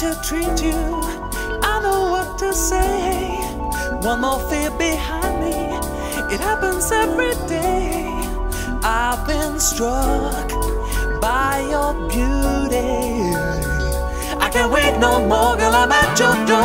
to treat you. I know what to say. One more fear behind me. It happens every day. I've been struck by your beauty. I can't wait no more, girl. I'm at your door.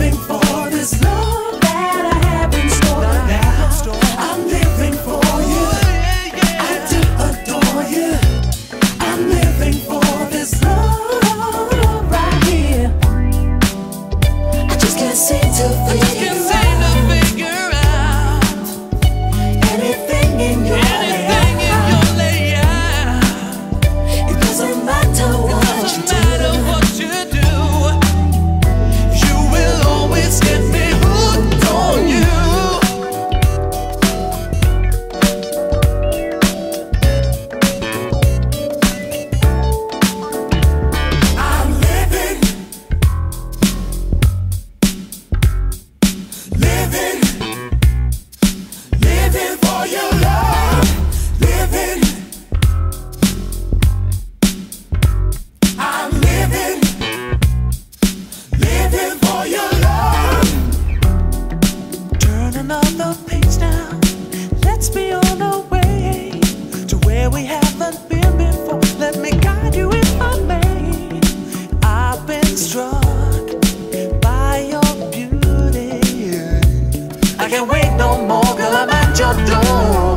living for this love that i'm living for you. I do adore you. I'm living for this love right here. I just can't seem to forget. can't wait no more, girl, I'm at your door.